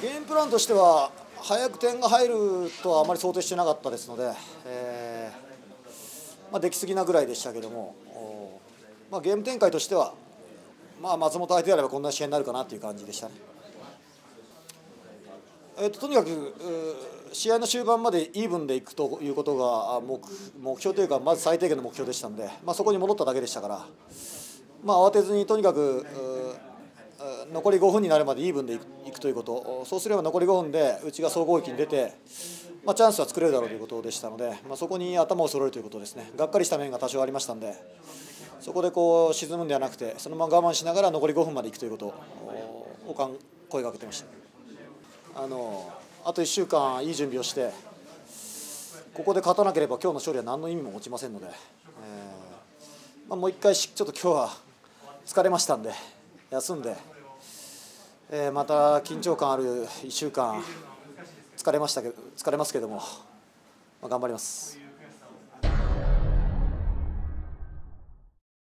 ゲームプランとしては早く点が入るとはあまり想定してなかったですので、えーまあ、できすぎなぐらいでしたけども、まあ、ゲーム展開としては、まあ、松本相手であればこんな試合になるかなという感じでしたね。えーと、とにかく試合の終盤までイーブンでいくということが目目標というかまず最低限の目標でしたので、まあ、そこに戻っただけでしたから、まあ、慌てずにとにかく残り5分になるまでイーブンでいくということ。そうすれば残り5分でうちが総合撃に出て、まあ、チャンスは作れるだろうということでしたので、まあ、そこに頭を揃えるということですね。がっかりした面が多少ありましたのでそこでこう沈むんではなくてそのまま我慢しながら残り5分までいくということ。を声がけてました。あのあと1週間いい準備をしてここで勝たなければ今日の勝利は何の意味も持ちませんので、えーまあ、もう一回ちょっと今日は疲れましたんで休んで、えー、また緊張感ある1週間疲れましたけど疲れますけども、まあ、頑張ります。